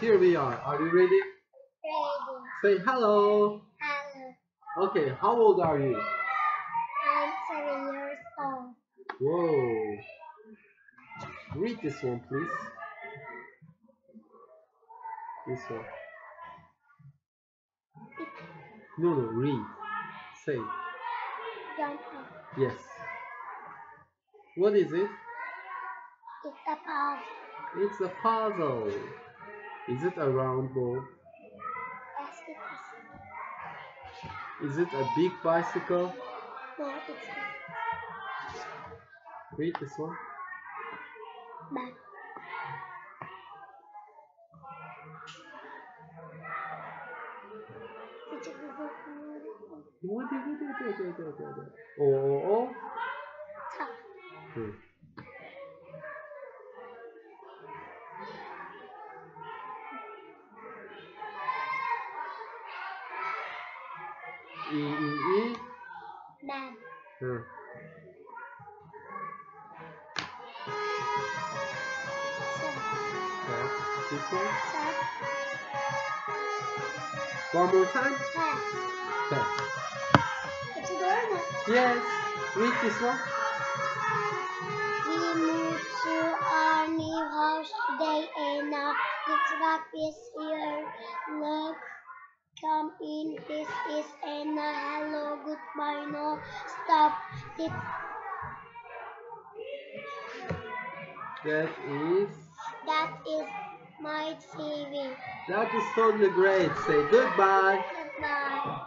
here we are. Are you ready? Ready. Say hello. Hello. Okay, how old are you? I'm seven years old. Whoa. Read this one, please. This one. No, no, read. Say. Grandpa. Yes. What is it? It's a puzzle. It's a puzzle. Is it a round ball? Is. It a big bicycle? No, it's not. Read this one. You go What did it do? Oh, oh, oh. Hmm. E, E, E. Bad. Hmm. Okay. This one. Seven. One more time. It's. Yes. Read this one. We moved to our new house today and now it's back is here. Look, come in. This is Anna. Hello, goodbye. No, stop. It, That is. that is my TV. That is totally great. Say goodbye. Goodbye.